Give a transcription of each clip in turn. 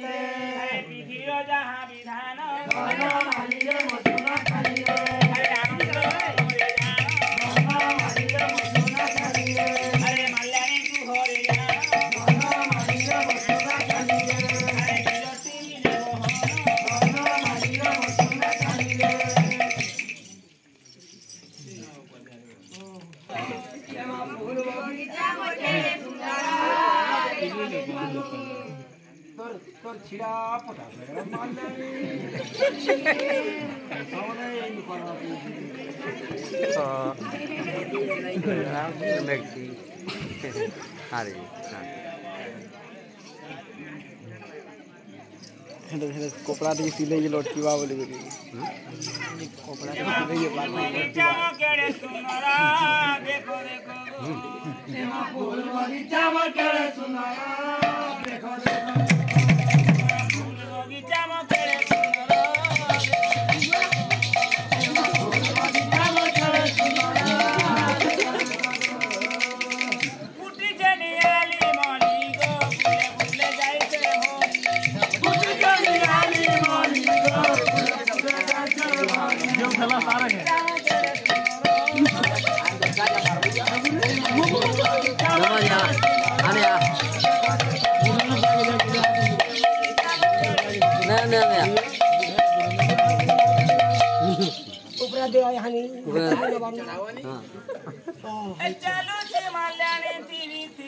খালিলে high বিধির যাহা বিধান ঘন মালিলে মধুর খালিলে হাই আনন্দ হরে যান ঘন মালিলে মধুর খালিলে আরে মাল্যানি তু হরে যান ঘন মালিলে মধুর খালিলে আরে বিলতি নিলে ঘন মালিলে মধুর খালিলে Thank you. कर कर छिड़ा पटा कर मान ले। देखी अरे तो, हाँ हाँ। कोपड़ा देखिए सीधे ये लौटकी बा बोले कोपड़ा देखिए देखो देखो।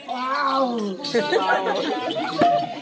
Wow.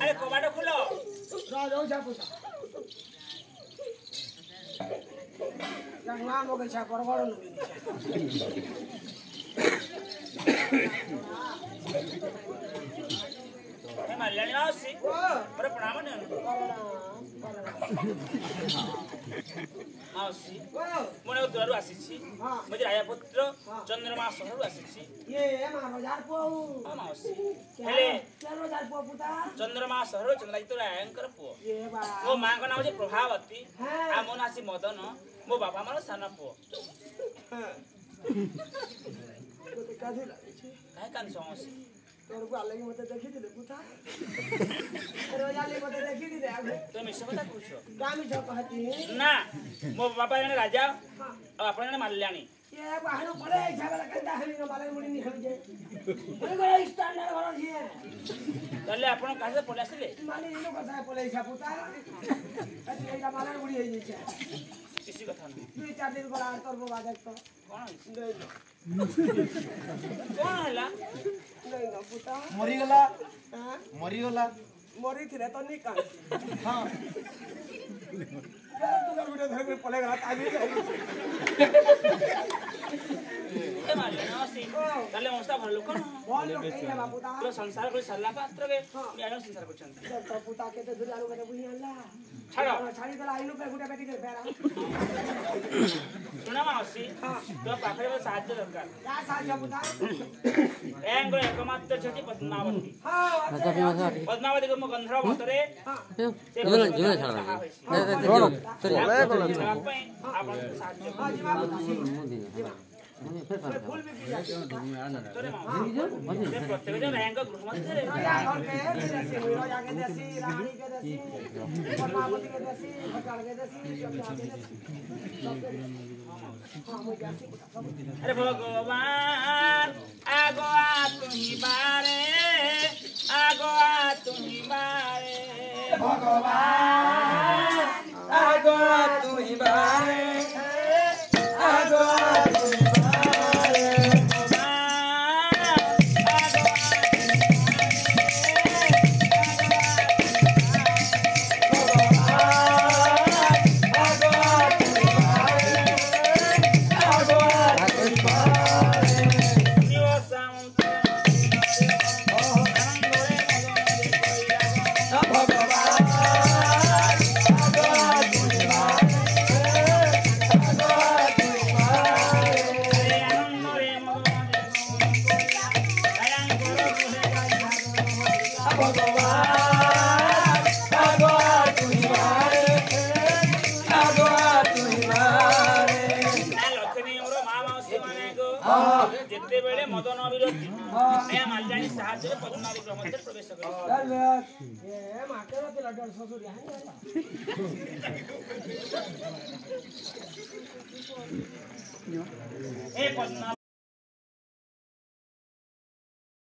আরে কবাটা খুলো নামকে চা করবড় নুবি হে মাল্লানি আসি ও পরে প্রণাম নে আসছি মনে উদ্দারু আসিছি মোদের আয়াপত্র চন্দ্রমা সহরু আসিছি হলে চন্দ্রমা সহর চন্দ্রাজিত রায়ঙ্কর পুয় মো মাঙ্ক নাম হচ্ছে প্রভাবতী আর মো না আছে মদন মো বাবা মার সান পুয় কাহি কান সমস্যা তোর আলেকি মতো দেখিদিলে কোথা ନା ମୋ ବାପା ଜଣେ ରାଜା ଆଉ ଆପଣ ଜଣେ ମାରିଲାଣି ତାହେଲେ ଆପଣ କାହା ସହିତ ପଳେଇ ଆସିଲେ କିଛି କଥା ନୁହେଁ। କଣ ହେଲା? ମରିଗଲା। ମରିଗଲା। मरी थी तो नहीं कान तू कर बेटा धर पलेगा पड़े ले मारे नमस्ते तले मस्ता भर लोक न बोल लोक के ला बाबूता तो संसार को सल्ला पात्र के यार संसार को चंद तो पुता के तो दुलालो के बुनी अल्लाह छाड़ो छाड़ी दला आइलो पे गुटा बेटी के पैरा सुना मासी तो पाखरे में साथ दरकार क्या साथ जा पुता एंगो एकमात्र छठी पद्मावती हाँ पद्मावती को गंधर्व भतरे जुना जुना छाड़ा ले ले ले बोलो बोलो आपण साथ जा हाँ जी बाबू ভগবান আগোয়া তুমি বারে আগোয়া তুমি বারে ভগবান ଯେତେବେଳେ ମଦନ ଅବିରତି ମାଲଜାଣୀ ସାହାଯ୍ୟରେ ପଦ୍ମାରୀ ବ୍ରହ୍ମରେ ପ୍ରବେଶ କଲେ ଏ ପଦ୍ମା